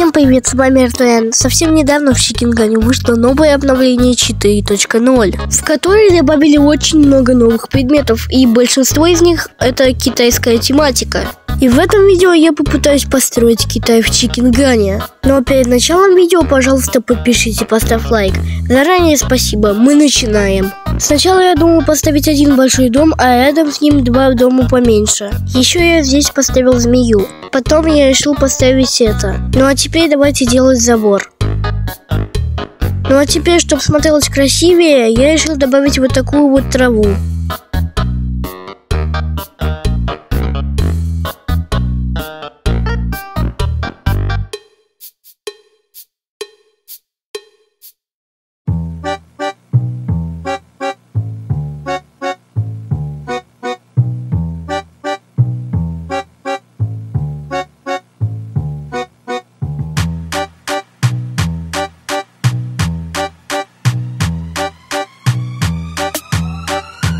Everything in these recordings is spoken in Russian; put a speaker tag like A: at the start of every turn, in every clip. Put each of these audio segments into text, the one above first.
A: Всем привет, с вами РТН. Совсем недавно в Чикингане вышло новое обновление 4.0, в которое добавили очень много новых предметов, и большинство из них это китайская тематика. И в этом видео я попытаюсь построить Китай в Чикингане. Но перед началом видео, пожалуйста, подпишите, поставь лайк. Заранее спасибо, мы начинаем. Сначала я думал поставить один большой дом, а рядом с ним два дома поменьше. Еще я здесь поставил змею. Потом я решил поставить это. Ну а теперь давайте делать забор. Ну а теперь, чтобы смотрелось красивее, я решил добавить вот такую вот траву.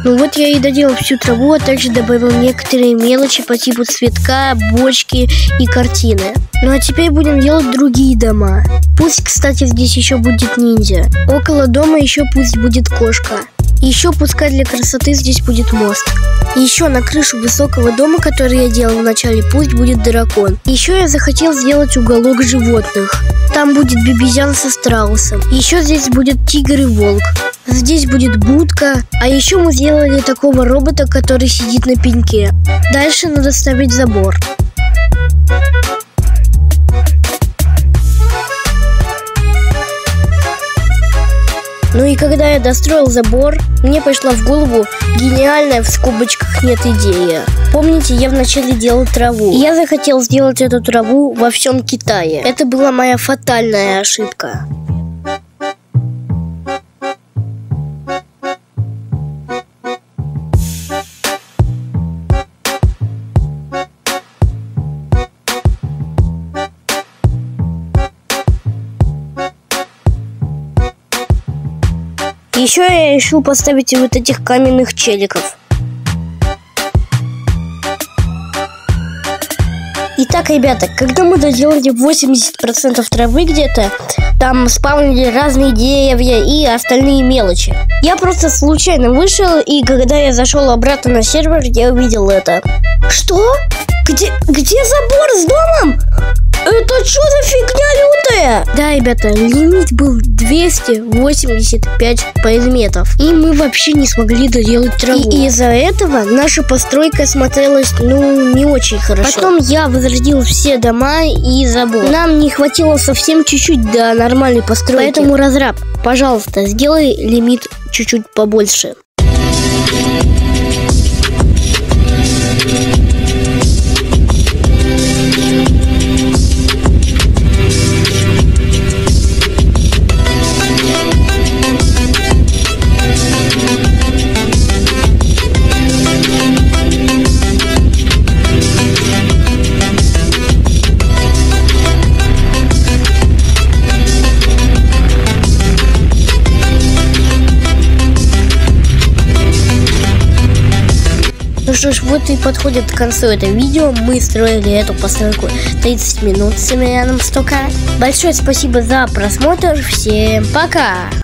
A: Ну вот я и доделал всю траву, а также добавил некоторые мелочи по типу цветка, бочки и картины. Ну а теперь будем делать другие дома. Пусть, кстати, здесь еще будет ниндзя. Около дома еще пусть будет кошка. Еще пускай для красоты здесь будет мост. Еще на крышу высокого дома, который я делал вначале, пусть будет дракон. Еще я захотел сделать уголок животных. Там будет бибизян со страусом. Еще здесь будет тигр и волк. Здесь будет будка. А еще мы сделали такого робота, который сидит на пеньке. Дальше надо ставить забор. Ну и когда я достроил забор, мне пришла в голову гениальная в скобочках нет идея. Помните, я вначале делал траву. И я захотел сделать эту траву во всем Китае. Это была моя фатальная ошибка. Еще я решил поставить вот этих каменных челиков. Итак, ребята, когда мы доделали 80% травы где-то, там спавнили разные деревья и остальные мелочи. Я просто случайно вышел, и когда я зашел обратно на сервер, я увидел это. Что? Где, где забор с домом? Это что за фигня Да, ребята, лимит был 285 предметов. И мы вообще не смогли доделать траву. И из-за этого наша постройка смотрелась, ну, не очень хорошо. Потом я возродил все дома и забор. Нам не хватило совсем чуть-чуть до нормальной постройки. Поэтому, разраб, пожалуйста, сделай лимит чуть-чуть побольше. Ну что ж, вот и подходит к концу это видео. Мы строили эту постройку 30 минут с Эмилианом Стока. Большое спасибо за просмотр. Всем пока!